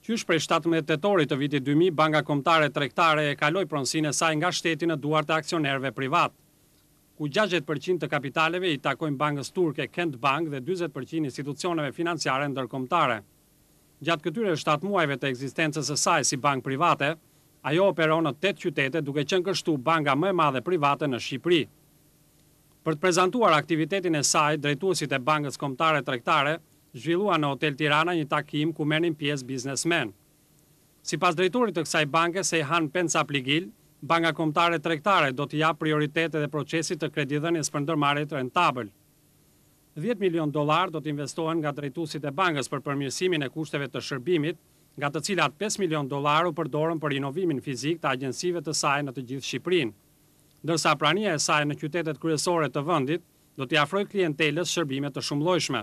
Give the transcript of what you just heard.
Qysh prej shtatëmbëdhjetë tetorit të vitit dy mijë, Banka Kombëtare Tregtare e kaloi pronësinë e saj nga shteti në duart e aksionerëve privatë, ku gjashtëdhjetë për qind të kapitaleve i takojnë bankës turke Kent Bank dhe dyzet për qind institucioneve financiare ndërkombëtare. Gjatë këtyre shtatë muajve të ekzistencës së saj si bankë private, ajo operon në tetë qytete duke qenë kështu banka më e madhe private në Shqipëri. Për të prezantuar aktivitetin e saj, drejtuesit e Bankës Kombëtare Tregtare zhvilluan në Hotel Tirana një takim ku merrnin pjesë biznesmenë. Sipas drejtorit të kësaj banke, Sejhan Pencapligil, Banka Kombëtare Tregtare do t'i japë prioritet edhe procesit të kredidhënies për ndërmarrjet rentabël. Dhjetë milionë dollarë do të investohen nga drejtuesit e bankës për përmirësimin e kushteve të shërbimit, nga të cilat pesë milionë dollarë u përdorën për rinovimin fizik të agjencive të saj në të gjithë Shqipërinë. ndërsa prania e saj në qytetet kryesore të vendit do t'i afrojë klientelës shërbime të shumëllojshme.